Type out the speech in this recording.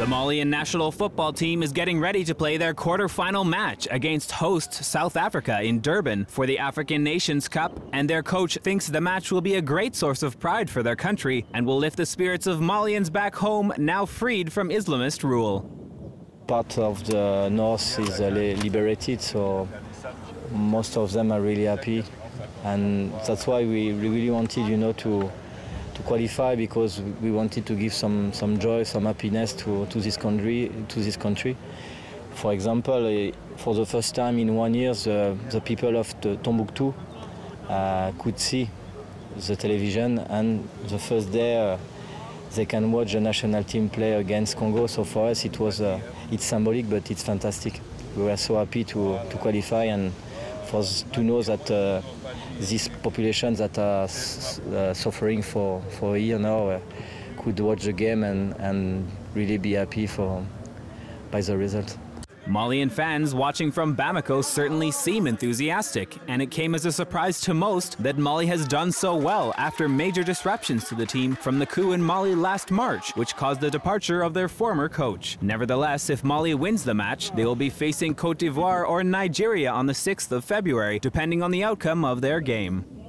The Malian national football team is getting ready to play their quarterfinal match against host South Africa in Durban for the African Nations Cup, and their coach thinks the match will be a great source of pride for their country and will lift the spirits of Malians back home now freed from Islamist rule. Part of the north is uh, liberated, so most of them are really happy, and that's why we really wanted, you know, to to qualify because we wanted to give some, some joy, some happiness to, to this country. To this country. For example, eh, for the first time in one year, the, the people of the Tombouctou uh, could see the television, and the first day uh, they can watch the national team play against Congo. So for us, it was uh, it's symbolic, but it's fantastic. We were so happy to, to qualify and for to know that uh, these populations that are uh, suffering for, for a year now uh, could watch the game and, and really be happy for, by the result. Malian fans watching from Bamako certainly seem enthusiastic, and it came as a surprise to most that Mali has done so well after major disruptions to the team from the coup in Mali last March, which caused the departure of their former coach. Nevertheless, if Mali wins the match, they will be facing Cote d'Ivoire or Nigeria on the 6th of February, depending on the outcome of their game.